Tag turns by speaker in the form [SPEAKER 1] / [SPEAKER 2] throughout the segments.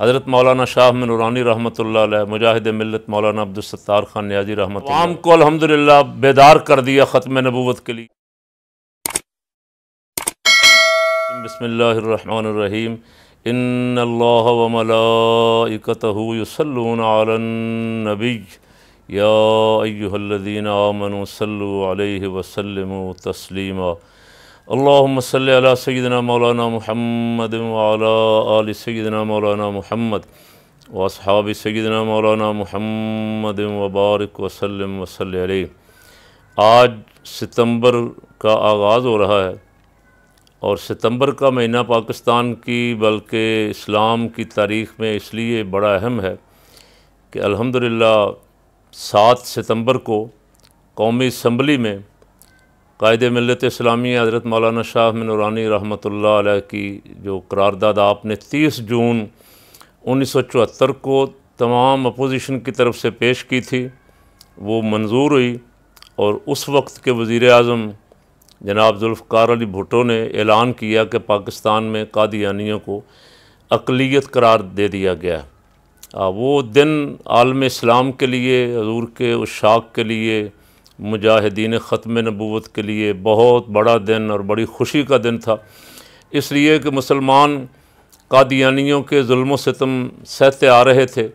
[SPEAKER 1] حضرت مولانا شاہ من نورانی رحمۃ اللہ علیہ مجاہد ملت مولانا عبدالستار خان نیازی رحمۃ اللہ عام کو الحمدللہ بیدار کر دیا ختم نبوت کے لیے۔ بسم اللہ الرحمن الرحیم۔ ان اللہ و ملائکتہ یصلون علی النبی۔ یا ایہا الذین آمنوا صلو علیہ وسلموا تسلیما۔ اللہم صلی علی سیدنا مولانا محمد وعلی آل سیدنا مولانا محمد واصحاب سیدنا مولانا محمد وبارک وسلم وصلی علیہ۔ آج ستمبر کا آغاز ہو رہا ہے اور ستمبر کا مہینہ پاکستان کی بلکہ اسلام کی تاریخ میں اس لیے بڑا اہم ہے کہ الحمدللہ سات ستمبر کو قومی اسمبلی میں قائد ملت اسلامی حضرت مولانا شاہ من نورانی رحمۃ اللہ علیہ کی جو قرارداد آپ نے تیس جون انیس سو چوہتر کو تمام اپوزیشن کی طرف سے پیش کی تھی، وہ منظور ہوئی اور اس وقت کے وزیر اعظم جناب ذوالفقار علی بھٹو نے اعلان کیا کہ پاکستان میں قادیانیوں کو اقلیت قرار دے دیا گیا۔ وہ دن عالم اسلام کے لیے، حضور کے اشاق کے لیے مجاہدین ختم نبوت کے لیے بہت بڑا دن اور بڑی خوشی کا دن تھا۔ اس لیے کہ مسلمان قادیانیوں کے ظلم و ستم سہتے آ رہے تھے۔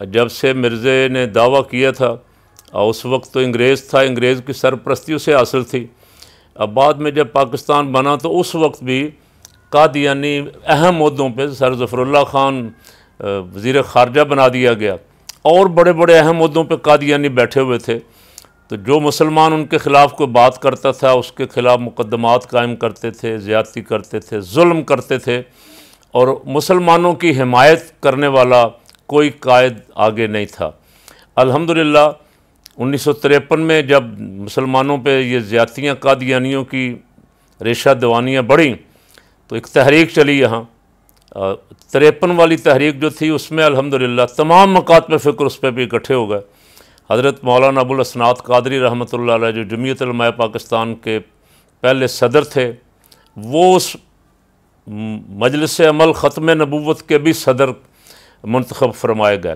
[SPEAKER 1] جب سے مرزے نے دعویٰ کیا تھا، اس وقت تو انگریز تھا، انگریز کی سرپرستیوں سے حاصل تھی۔ اب بعد میں جب پاکستان بنا تو اس وقت بھی قادیانی اہم عہدوں پہ سر ظفر اللہ خان، وزیر خارجہ بنا دیا گیا۔ اور بڑے بڑے اہم عہدوں پہ قادیانی بیٹھے ہوئے تھے۔ تو جو مسلمان ان کے خلاف کوئی بات کرتا تھا، اس کے خلاف مقدمات قائم کرتے تھے، زیادتی کرتے تھے، ظلم کرتے تھے، اور مسلمانوں کی حمایت کرنے والا کوئی قائد آگے نہیں تھا۔ الحمدللہ، انیس سو تریپن میں جب مسلمانوں پہ یہ زیادتیاں، قادیانیوں کی ریشہ دوانیاں بڑھیں، تو ایک تحریک چلی یہاں۔ تریپن والی تحریک جو تھی، اس میں الحمدللہ تمام مقات پہ فکر، اس پہ بھی اکٹھے ہو گئے۔ حضرت مولانا ابوالاسنات قادری رحمۃ اللہ علیہ جو جمعیت علماء پاکستان کے پہلے صدر تھے، وہ اس مجلس عمل ختم نبوت کے بھی صدر منتخب فرمائے گئے۔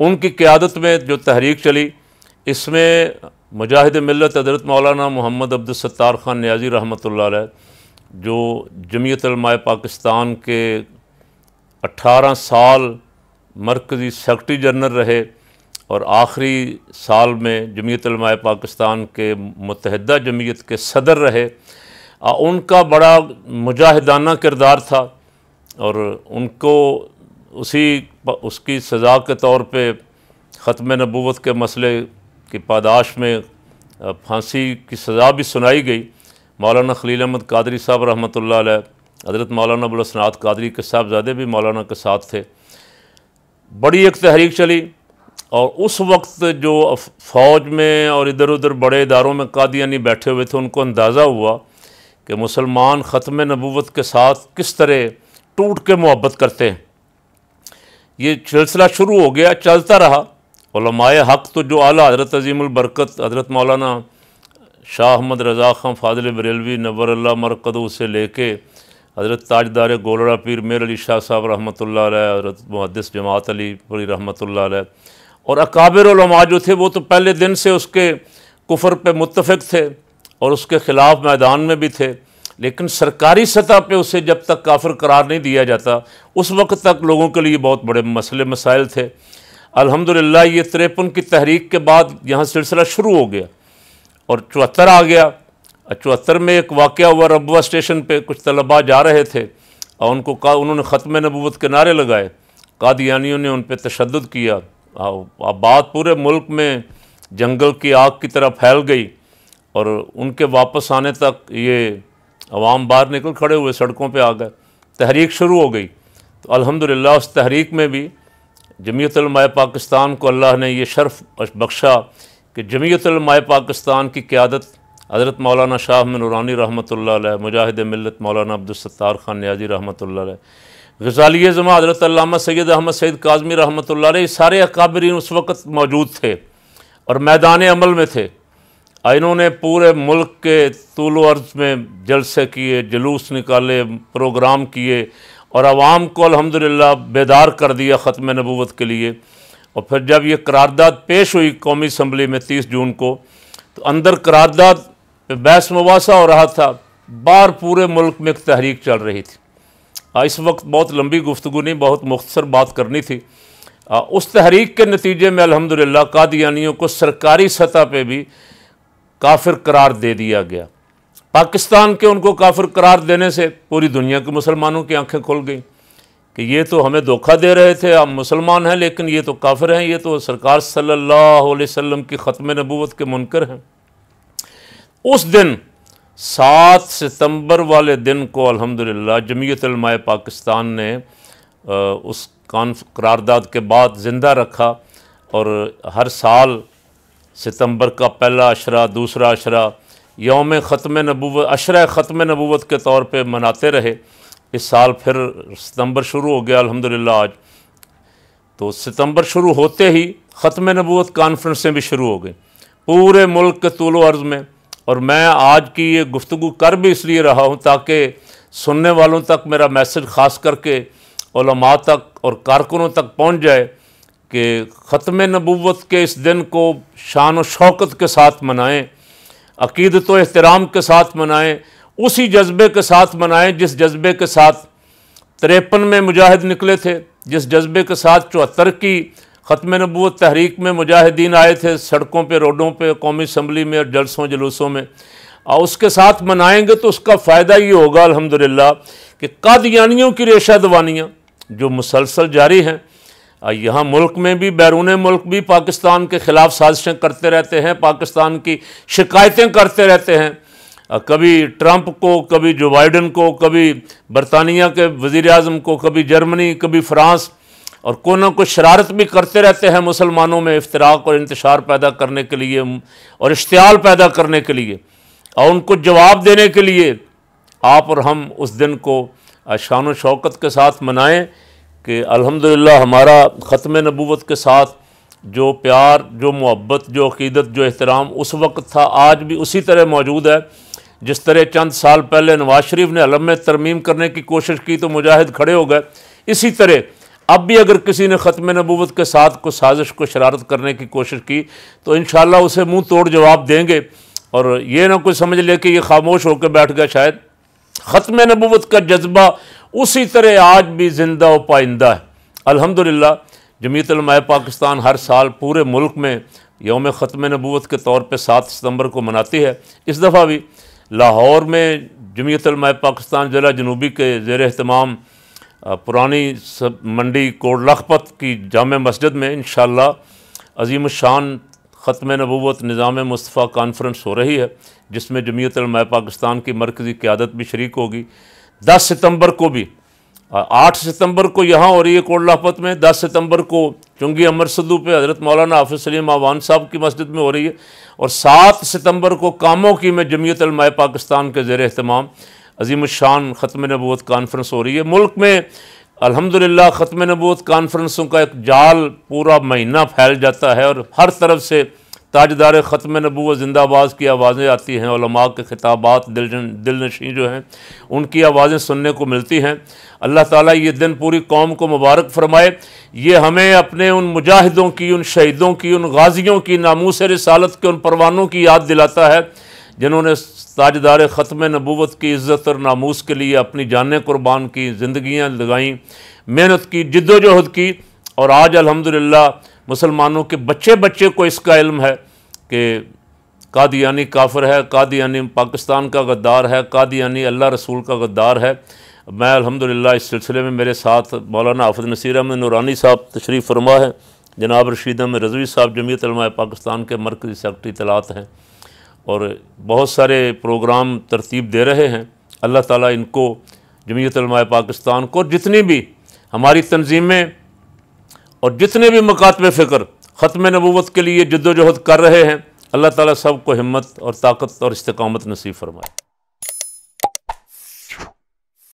[SPEAKER 1] ان کی قیادت میں جو تحریک چلی، اس میں مجاہد ملت حضرت مولانا محمد عبدالستار خان نیازی رحمۃ اللہ علیہ، جو جمعیت علماء پاکستان کے اٹھارہ سال مرکزی سیکٹری جنرل رہے۔ اور آخری سال میں جمعیت علماء پاکستان کے متحدہ جمعیت کے صدر رہے۔ ان کا بڑا مجاہدانہ کردار تھا اور ان کو اسی اس کی سزا کے طور پہ ختم نبوت کے مسئلے کی پاداش میں پھانسی کی سزا بھی سنائی گئی۔ مولانا خلیل احمد قادری صاحب رحمۃ اللہ علیہ، حضرت مولانا ابوالاسناد قادری کے صاحبزادے بھی مولانا کے ساتھ تھے۔ بڑی ایک تحریک چلی۔ اور اس وقت جو فوج میں اور ادھر ادھر بڑے اداروں میں قادیانی بیٹھے ہوئے تھے، ان کو اندازہ ہوا کہ مسلمان ختم نبوت کے ساتھ کس طرح ٹوٹ کے محبت کرتے ہیں۔ یہ سلسلہ شروع ہو گیا، چلتا رہا۔ علماء حق تو جو اعلیٰ، حضرت عظیم البرکت، حضرت مولانا شاہ احمد رضا خان، فاضل بریلوی، نور اللہ مرکدو سے لے کے حضرت تاجدار گولڑا پیر میر علی شاہ صاحب رحمۃ اللہ علیہ، حضرت محدث جماعت علی پوری رحمۃ اللہ علیہ اور اکابر علماء جو تھے وہ تو پہلے دن سے اس کے کفر پہ متفق تھے اور اس کے خلاف میدان میں بھی تھے، لیکن سرکاری سطح پہ اسے جب تک کافر قرار نہیں دیا جاتا، اس وقت تک لوگوں کے لیے بہت بڑے مسئلے مسائل تھے۔ الحمدللہ یہ تریپن کی تحریک کے بعد یہاں سلسلہ شروع ہو گیا اور چوہتر آ گیا۔ چوہتر میں ایک واقعہ ہوا ربوہ اسٹیشن پہ، کچھ طلباء جا رہے تھے اور ان کو انہوں نے ختم نبوت کے نعرے لگائے۔ قادیانیوں نے ان پہ تشدد کیا۔ بات پورے ملک میں جنگل کی آگ کی طرح پھیل گئی اور ان کے واپس آنے تک یہ عوام باہر نکل کھڑے ہوئے سڑکوں پہ آ گئے۔ تحریک شروع ہو گئی۔ تو الحمدللہ اس تحریک میں بھی جمعیت علماء پاکستان کو اللہ نے یہ شرف بخشا کہ جمعیت علماء پاکستان کی قیادت حضرت مولانا شاہ من نورانی رحمۃ اللہ علیہ، مجاہد ملت مولانا عبدالستار خان نیازی رحمۃ اللہ علیہ غزالی زماں حضرت علامہ سید احمد سید کاظمی رحمۃ اللہ علیہ، سارے اکابرین اس وقت موجود تھے اور میدان عمل میں تھے۔ انہوں نے پورے ملک کے طول و عرض میں جلسے کیے، جلوس نکالے، پروگرام کیے اور عوام کو الحمدللہ بیدار کر دیا ختم نبوت کے لیے۔ اور پھر جب یہ قرارداد پیش ہوئی قومی اسمبلی میں تیس جون کو، تو اندر قرارداد پہ بحث مباحثہ ہو رہا تھا۔ بار پورے ملک میں ایک تحریک چل رہی تھی۔ اس وقت بہت لمبی گفتگو نہیں، بہت مختصر بات کرنی تھی۔ اس تحریک کے نتیجے میں الحمدللہ قادیانیوں کو سرکاری سطح پہ بھی کافر قرار دے دیا گیا۔ پاکستان کے ان کو کافر قرار دینے سے پوری دنیا کے مسلمانوں کی آنکھیں کھل گئیں کہ یہ تو ہمیں دھوکہ دے رہے تھے، ہم مسلمان ہیں، لیکن یہ تو کافر ہیں، یہ تو سرکار صلی اللہ علیہ وسلم کی ختم نبوت کے منکر ہیں۔ اس دن سات ستمبر والے دن کو الحمدللہ جمعیت علماء پاکستان نے اس کانف، قرارداد کے بعد زندہ رکھا اور ہر سال ستمبر کا پہلا عشرہ، دوسرا عشرہ یوم ختم نبوت، عشرہ ختم نبوت کے طور پہ مناتے رہے۔ اس سال پھر ستمبر شروع ہو گیا الحمدللہ آج۔ تو ستمبر شروع ہوتے ہی ختم نبوت کانفرنسیں بھی شروع ہو گئیں۔ پورے ملک کے طول و عرض میں اور میں آج کی یہ گفتگو کر بھی اس لیے رہا ہوں تاکہ سننے والوں تک میرا میسج خاص کر کے علماء تک اور کارکنوں تک پہنچ جائے کہ ختم نبوت کے اس دن کو شان و شوکت کے ساتھ منائیں، عقیدت و احترام کے ساتھ منائیں، اسی جذبے کے ساتھ منائیں جس جذبے کے ساتھ تریپن میں مجاہد نکلے تھے، جس جذبے کے ساتھ چوہتر کی ختم نبوت تحریک میں مجاہدین آئے تھے سڑکوں پہ، روڈوں پہ، قومی اسمبلی میں اور جلسوں، جلوسوں میں۔ اور اس کے ساتھ منائیں گے تو اس کا فائدہ یہ ہوگا الحمدللہ کہ قادیانیوں کی ریشہ دوانیاں جو مسلسل جاری ہیں یہاں ملک میں بھی، بیرون ملک بھی پاکستان کے خلاف سازشیں کرتے رہتے ہیں، پاکستان کی شکایتیں کرتے رہتے ہیں۔ کبھی ٹرمپ کو، کبھی جو بائیڈن کو، کبھی برطانیہ کے وزیر اعظم کو، کبھی جرمنی، کبھی فرانس اور کوئی نہ کوئی شرارت بھی کرتے رہتے ہیں مسلمانوں میں افطراک اور انتشار پیدا کرنے کے لیے اور اشتعال پیدا کرنے کے لیے۔ اور ان کو جواب دینے کے لیے آپ اور ہم اس دن کو شان و شوکت کے ساتھ منائیں کہ الحمدللہ ہمارا ختم نبوت کے ساتھ جو پیار، جو محبت، جو عقیدت، جو احترام اس وقت تھا، آج بھی اسی طرح موجود ہے۔ جس طرح چند سال پہلے نواز شریف نے علم میں ترمیم کرنے کی کوشش کی تو مجاہد کھڑے ہو گئے۔ اسی طرح اب بھی اگر کسی نے ختم نبوت کے ساتھ کو سازش کو شرارت کرنے کی کوشش کی تو انشاءاللہ اسے منہ توڑ جواب دیں گے اور یہ نہ کوئی سمجھ لے کہ یہ خاموش ہو کے بیٹھ گیا شاید ختم نبوت کا جذبہ اسی طرح آج بھی زندہ و پائندہ ہے۔ الحمدللہ، جمعیت علماء پاکستان ہر سال پورے ملک میں یوم ختم نبوت کے طور پہ سات ستمبر کو مناتی ہے۔ اس دفعہ بھی لاہور میں جمعیت علماء پاکستان ضلع جنوبی کے زیر اہتمام پرانی منڈی کوڑ لخپت کی جامع مسجد میں انشاءاللہ عظیم الشان ختم نبوت نظام مصطفیٰ کانفرنس ہو رہی ہے، جس میں جمعیت علماء پاکستان کی مرکزی قیادت بھی شریک ہوگی۔ دس ستمبر کو بھی آٹھ ستمبر کو یہاں ہو رہی ہے کوڑ لاپت میں، دس ستمبر کو چنگی امر صدو پہ حضرت مولانا حافظ سلیم آوان صاحب کی مسجد میں ہو رہی ہے اور سات ستمبر کو کاموں کی میں جمعیت علماء پاکستان کے زیر اہتمام عظیم الشان ختم نبوت کانفرنس ہو رہی ہے۔ ملک میں الحمدللہ ختم نبوت کانفرنسوں کا ایک جال پورا مہینہ پھیل جاتا ہے اور ہر طرف سے تاجدار ختم نبوت زندہ باز کی آوازیں آتی ہیں۔ علماء کے خطابات دل دل نشیں جو ہیں، ان کی آوازیں سننے کو ملتی ہیں۔ اللہ تعالیٰ یہ دن پوری قوم کو مبارک فرمائے۔ یہ ہمیں اپنے ان مجاہدوں کی، ان شہیدوں کی، ان غازیوں کی، ناموس رسالت کے ان پروانوں کی یاد دلاتا ہے۔ جنہوں نے تاجدار ختم نبوت کی عزت اور ناموس کے لیے اپنی جانیں قربان کی، زندگیاں لگائیں، محنت کی، جد و جہد کی۔ اور آج الحمدللہ مسلمانوں کے بچے بچے کو اس کا علم ہے کہ قادیانی کافر ہے، قادیانی پاکستان کا غدار ہے، قادیانی اللہ رسول کا غدار ہے۔ میں الحمدللہ اس سلسلے میں میرے ساتھ مولانا حافظ نصیر احمد نورانی صاحب تشریف فرما ہے۔ جناب رشید احمد رضوی صاحب، جمعیت علماء پاکستان کے مرکزی سیکٹری اطلاعات ہیں۔ اور بہت سارے پروگرام ترتیب دے رہے ہیں۔ اللہ تعالیٰ ان کو، جمعیت علماء پاکستان کو جتنی بھی ہماری تنظیمیں اور جتنے بھی مکاتب فکر ختم نبوت کے لیے جد و جہد کر رہے ہیں، اللہ تعالیٰ سب کو ہمت اور طاقت اور استقامت نصیب فرمائے۔